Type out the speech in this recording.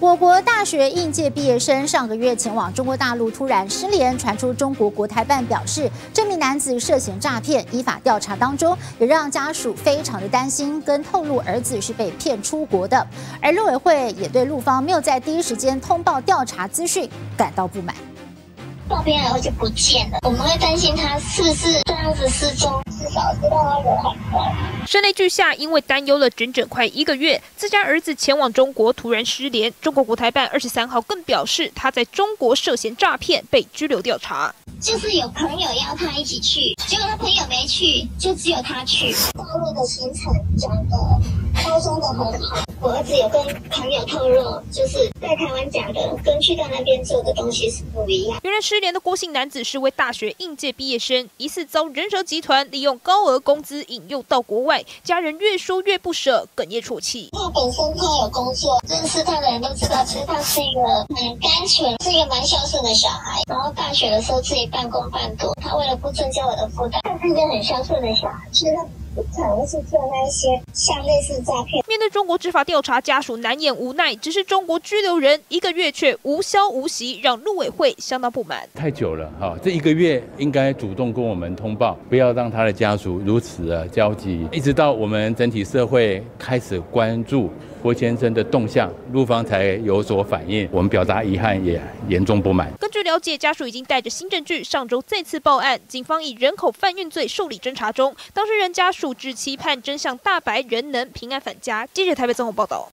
我国大学应届毕业生上个月前往中国大陆突然失联，传出中国国台办表示这名男子涉嫌诈骗，依法调查当中，也让家属非常的担心，跟透露儿子是被骗出国的。而陆委会也对陆方没有在第一时间通报调查资讯感到不满。照片然后就不见了，我们会担心他是不是这样子失踪，至少知道他人还在。声泪俱下，因为担忧了整整快一个月，自家儿子前往中国突然失联。中国国台办二十三号更表示，他在中国涉嫌诈骗，被拘留调查。就是有朋友邀他一起去，结果他朋友没去，就只有他去。大陆的行程讲的包装的很好，我儿子有跟朋友透露，就是在台湾讲的跟去到那边做的东西是不一样。原来失联的郭姓男子是位大学应届毕业生，疑似遭人蛇集团利用高额工资引诱到国外，家人越说越不舍，哽咽啜泣。他本身他有工作，认识他的人都知道，其实他是一个很单纯，是一个蛮孝顺的小孩。然后大学的时候自己。半工半读，他为了不增加我的负担，他是一个很孝顺的小孩，其实他不可能是做那一些像类似诈骗。面对中国执法调查，家属难掩无奈，只是中国拘留人一个月却无消无息，让陆委会相当不满。太久了哈，这一个月应该主动跟我们通报，不要让他的家属如此的焦急，一直到我们整体社会开始关注。郭先生的动向，陆方才有所反应。我们表达遗憾，也严重不满。根据了解，家属已经带着新证据，上周再次报案。警方以人口贩运罪受理侦查中，当事人家属数据期盼真相大白，仍能平安返家。记者台北综合报道。